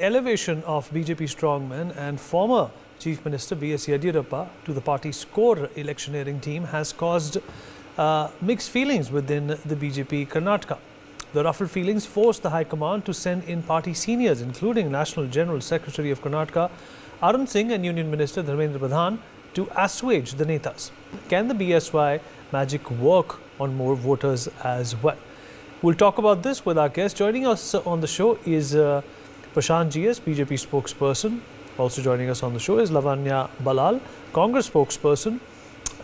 elevation of BJP strongman and former Chief Minister B.S. Yediyurappa to the party's core electioneering team has caused uh, mixed feelings within the BJP Karnataka. The ruffled feelings forced the High Command to send in party seniors, including National General Secretary of Karnataka Arun Singh and Union Minister Dharmendra Pradhan, to assuage the Netas. Can the BSY magic work on more voters as well? We'll talk about this with our guest. Joining us on the show is uh, Prashant GS, BJP spokesperson. Also joining us on the show is Lavanya Ballal, Congress spokesperson.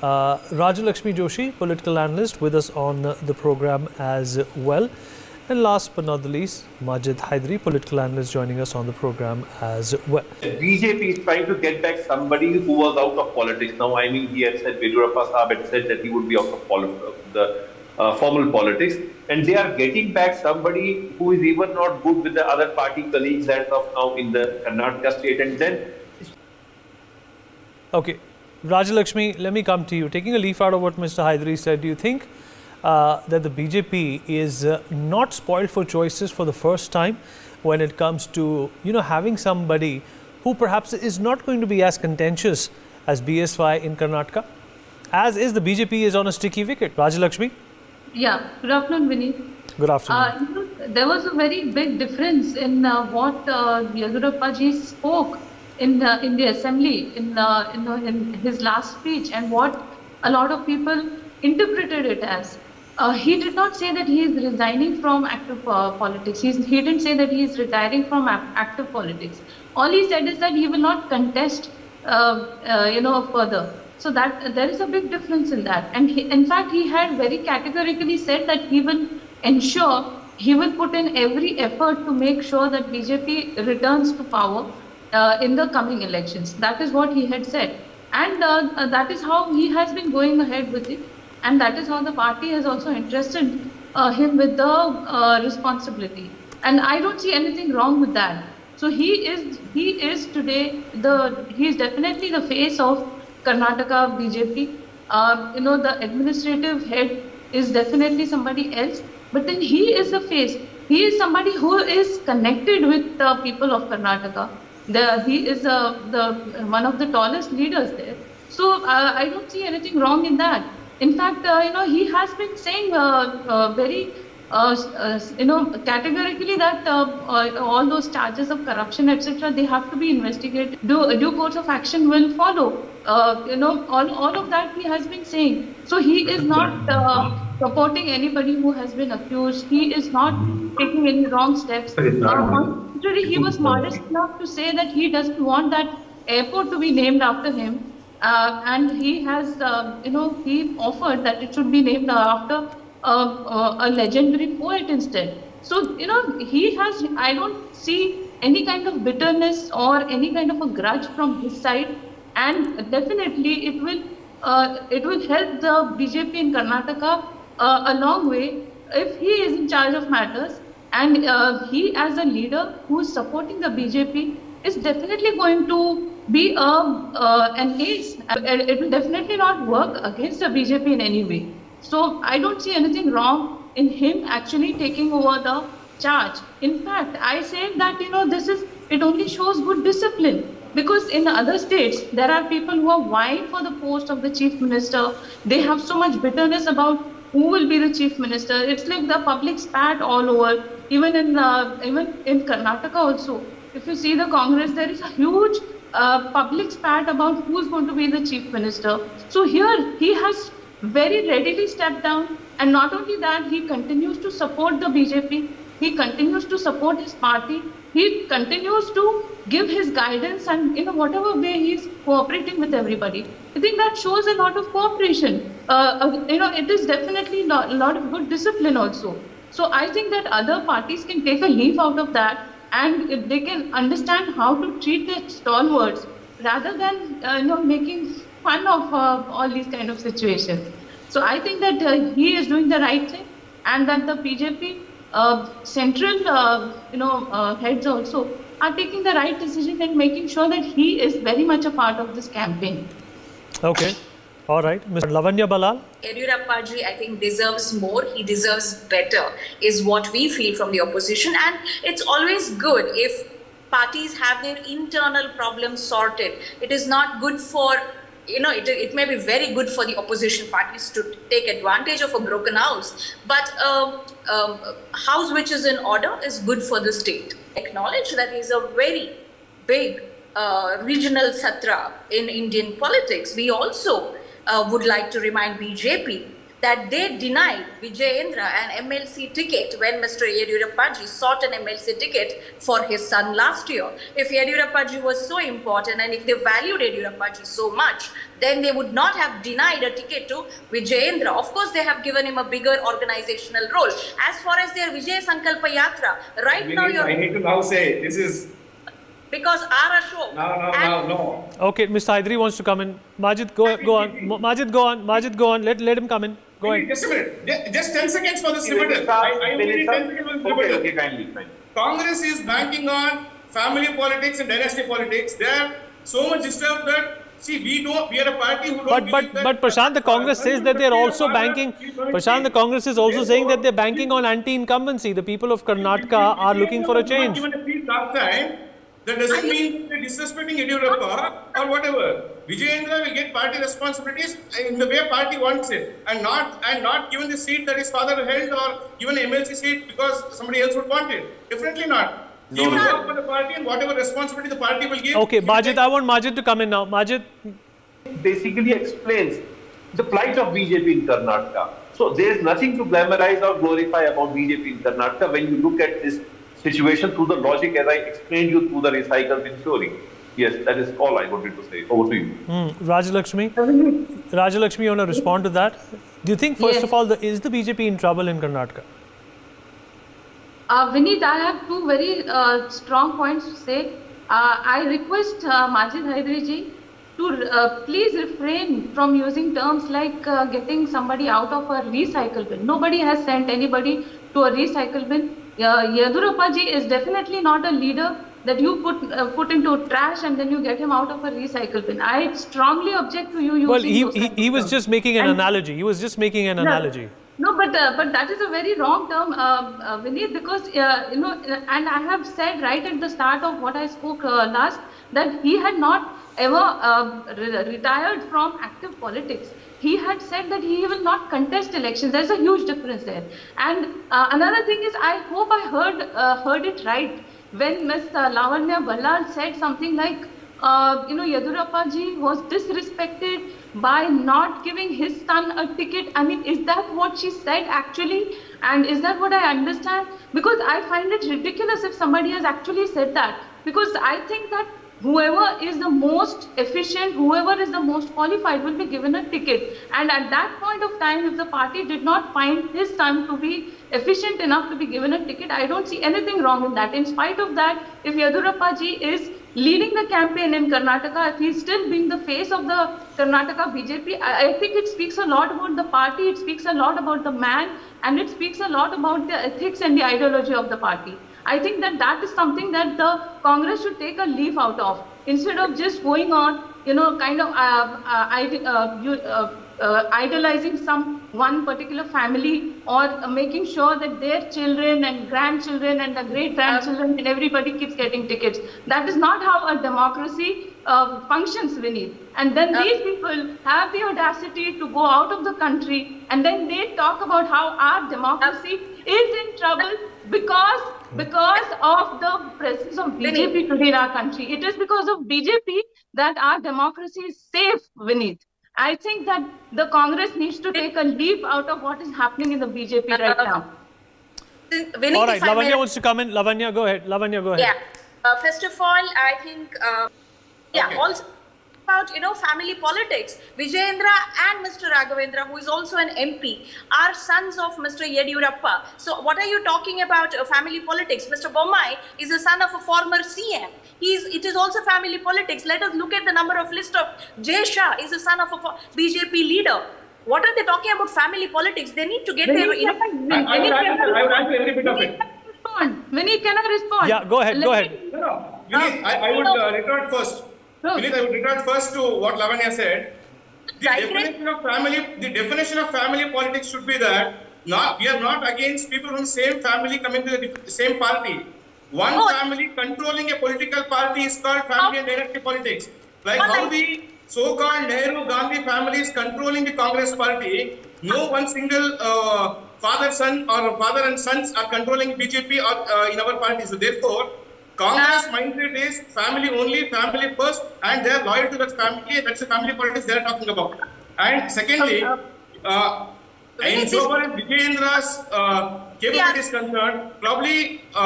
Uh, Rajalakshmi Joshi, political analyst, with us on the program as well. And last but not the least, Majid Hydari, political analyst, joining us on the program as well. BJP is trying to get back somebody who was out of politics. Now, I mean, he had said, Yediyurappa Saab had said that he would be out of the uh, formal politics. And they are getting back somebody who is even not good with the other party colleagues as of now in the Karnataka state. And then. Okay. Rajalakshmi, let me come to you. Taking a leaf out of what Mr. Hydari said, do you think uh, that the BJP is uh, not spoiled for choices for the first time when it comes to, you know, having somebody who perhaps is not going to be as contentious as BSY in Karnataka, as is the BJP is on a sticky wicket. Rajalakshmi? Yeah, good afternoon, Vinny. Good afternoon. Uh, you know, there was a very big difference in uh, what uh, ji spoke in uh, in the assembly in, uh, in, in his last speech and what a lot of people interpreted it as. Uh, he did not say that he is resigning from active uh, politics. He's, he didn't say that he is retiring from active politics. All he said is that he will not contest, uh, uh, you know, further. So that there is a big difference in that. And he, in fact, he had very categorically said that he will ensure, he will put in every effort to make sure that BJP returns to power uh, in the coming elections. That is what he had said. And uh, that is how he has been going ahead with it and that is how the party has also entrusted uh, him with the uh, responsibility. And I don't see anything wrong with that. So he is he is today the he is definitely the face of Karnataka BJP. Uh, you know the administrative head is definitely somebody else, but then he is the face. He is somebody who is connected with the people of Karnataka. The, he is uh, the one of the tallest leaders there. So uh, I don't see anything wrong in that. In fact, uh, you know, he has been saying uh, uh, very, you know, categorically that all those charges of corruption, etc., they have to be investigated. Due, due course of action will follow. You know, all, all of that he has been saying. So he is not supporting anybody who has been accused. He is not taking any wrong steps. contrary, he was modest enough to say that he doesn't want that airport to be named after him. Uh, and he has, uh, you know, he offered that it should be named after uh, a legendary poet instead. So, you know, he has, I don't see any kind of bitterness or any kind of a grudge from his side. And definitely it will, uh, it will help the BJP in Karnataka uh, a long way if he is in charge of matters. And uh, he as a leader who is supporting the BJP is definitely going to be a, uh, an ace. It will definitely not work against the BJP in any way. So I don't see anything wrong in him actually taking over the charge. In fact, I say that, you know, this is, it only shows good discipline. Because in the other states, there are people who are vying for the post of the chief minister. They have so much bitterness about who will be the chief minister. It's like the public spat all over. Even in uh, even in Karnataka also, if you see the Congress, there is a huge uh, public spat about who's going to be the chief minister. So here he has very readily stepped down, and not only that, he continues to support the BJP. He continues to support his party. He continues to give his guidance, and in whatever way he's cooperating with everybody. I think that shows a lot of cooperation. Uh, uh you know, it is definitely a lot of good discipline also. So I think that other parties can take a leaf out of that and they can understand how to treat their stalwarts rather than uh, you know making fun of uh, all these kind of situations. So I think that uh, he is doing the right thing, and that the BJP uh, central you know heads also are taking the right decision and making sure that he is very much a part of this campaign. Okay. All right, Mr. Lavanya Ballal. Yediyurappa I think, deserves more. He deserves better, is what we feel from the opposition. And it's always good if parties have their internal problems sorted. It is not good for you know, it, it may be very good for the opposition parties to take advantage of a broken house, but um, um, house which is in order is good for the state. Acknowledge that is a very big uh, regional satrap in Indian politics. We also uh, would like to remind BJP that they denied Vijayendra an MLC ticket when Mr. Yediyurappaji sought an MLC ticket for his son last year. If Yediyurappaji was so important and if they valued Yediyurappaji so much, then they would not have denied a ticket to Vijayendra. Of course, they have given him a bigger organizational role. As far as their Vijay Sankalpa Yatra, right now you're... I need to now say, this is because our Ashok. No, no, no, no. Okay, Mr. Hydari wants to come in. Majid, go, go on. Majid, go on. Majid, go on. Let, let him come in. Go ahead. Just a minute. Just 10 seconds for the rebuttal. I, I need 10 seconds for the Okay, rebuttal. okay, kindly, kindly. Congress is banking on family politics and dynasty politics. They are so much disturbed that see we don't we are a party who don't But but believe that- but Prashant, the Congress says that they're also banking. Prashant, the Congress is also saying that they're banking on anti-incumbency. The people of Karnataka are looking for a change. Given a seat last time, that doesn't mean they're disrespecting Yediyurappa or whatever. Vijayendra will get party responsibilities in the way party wants it, and not and not given the seat that his father held or given an MLC seat because somebody else would want it. Definitely not. He will work for the party and whatever responsibility the party will give. Okay, he Majid. I want Majid to come in now. Majid, basically explains the plight of BJP in Karnataka. So there is nothing to glamorize or glorify about BJP in Karnataka when you look at this situation through the logic as I explained you through the recycle bin theory. Yes, that is all I wanted to say. Over to you. hmm, Rajalakshmi, Rajalakshmi, you want to respond to that? Do you think, first Yes. of all, the, is the BJP in trouble in Karnataka? Uh, Vineet, I have two very uh, strong points to say. Uh, I request uh, Majid Hydari to uh, please refrain from using terms like uh, getting somebody out of a recycle bin. Nobody has sent anybody to a recycle bin. Yediyurappa ji is definitely not a leader that you put uh, put into trash and then you get him out of a recycle bin. I strongly object to you using Well, he, he, he was just making an And- analogy. He was just making an no, analogy. No, but uh, but that is a very wrong term, uh, uh, Vineet, because uh, you know, and I have said right at the start of what I spoke uh, last that he had not ever uh, re- retired from active politics. He had said that he will not contest elections. There's a huge difference there. And uh, another thing is, I hope I heard uh, heard it right when Ms. uh, Lavanya Ballal said something like, uh, you know, Yediyurappa ji was disrespected by not giving his son a ticket. I mean, is that what she said actually? And is that what I understand? Because I find it ridiculous if somebody has actually said that. Because I think that whoever is the most efficient, whoever is the most qualified will be given a ticket. And at that point of time, if the party did not find his time to be efficient enough to be given a ticket, I don't see anything wrong in that. In spite of that, if Yediyurappa ji is leading the campaign in Karnataka, if he's still being the face of the Karnataka BJP, I, I think it speaks a lot about the party, it speaks a lot about the man, and it speaks a lot about the ethics and the ideology of the party. I think that that is something that the Congress should take a leaf out of instead of just going on, you know, kind of uh, uh, uh, uh, uh, idolizing some one particular family or making sure that their children and grandchildren and the great grandchildren and everybody keeps getting tickets. That is not how a democracy uh, functions, Vineet. And then Uh, these people have the audacity to go out of the country and then they talk about how our democracy is in trouble because because of the presence of BJP today in our country. It is because of BJP that our democracy is safe, Vineet. I think that the Congress needs to take a leap out of what is happening in the BJP right now. Vineet, All right, if I may- Lavanya wants to come in. Lavanya, go ahead. Lavanya, go ahead. Yeah. Uh, first of all, I think, uh, yeah, Okay. also about, you know, family politics. Vijayendra and Mr. Raghavendra, who is also an MP, are sons of Mr. Yediyurappa. So what are you talking about uh, family politics? Mr. Bommai is a son of a former CM. He's, it is also family politics. Let us look at the number of list of Jay Shah is a son of a BJP leader. What are they talking about family politics? They need to get their, you know, I, I- I, would Vineet, answer, I would answer every bit of it. can respond? Vineet, can I respond? Yeah, go ahead, Let go me- ahead. No, no. Vineet, I, I would uh, retort first. No. Vineet, I would retort first to what Lavanya said. The definition of family, the definition of family politics should be that not we are not against people from the same family coming to the same party. one Oh. family controlling a political party is called family and dynasty politics. Like But how the so-called Nehru Gandhi families controlling the Congress party, no one single uh, father son or father and sons are controlling BJP or uh, in our party. So therefore, Congress mindset is family only, family first, and they are loyal to that family. That's the family politics they are talking about. And secondly, uh, this- so far as Vijayendra's uh, capability is concerned, probably uh,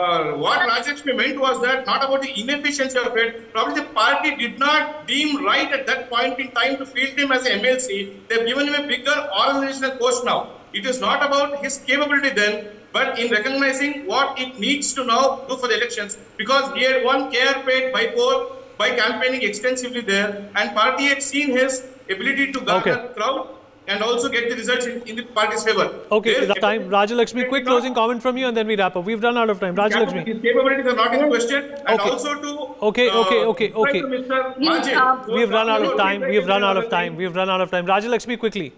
uh, what Rajashmi meant was that not about the inefficiency of it, probably the party did not deem right at that point in time to field him as a MLC. They've given him a bigger organizational post now. It is not about his capability then, but in recognizing what it needs to now do for the elections. Because he had won KR Pet by poll by campaigning extensively there, and party had seen his ability to garner Okay. crowd and also get the results in, in the party's favor. Okay, Their the time. Rajalakshmi, quick closing comment from you and then we wrap up. We've run out of time. Rajalakshmi. His capabilities are not in question, and Okay. also to Okay, uh, okay, okay, reply okay. to Yes, Majid, uh, who We've run out of time. We've run out of time. We've run out of time. Rajalakshmi, quickly.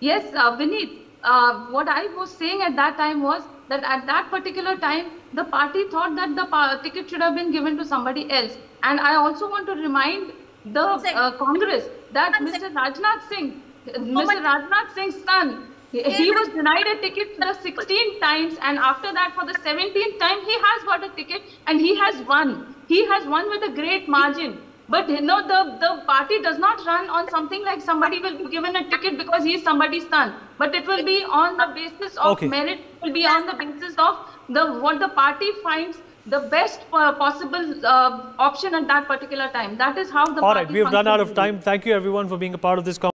Yes, uh, Vineet, uh, what I was saying at that time was that at that particular time, the party thought that the ticket should have been given to somebody else. And I also want to remind the uh, Congress that One Mr. second. Rajnath Singh, Mr. much- Rajnath Singh's son, he, he was denied a ticket for the 16 times, and after that, for the 17th time, he has got a ticket and he has won. He has won with a great margin. But you know, the, the party does not run on something like somebody will be given a ticket because he is somebody's son. But it will be on the basis of Okay. merit, it will be on the basis of the what the party finds the best uh, possible uh, option at that particular time. That is how the All party right, we've run out of time. Thank you everyone for being a part of this conversation.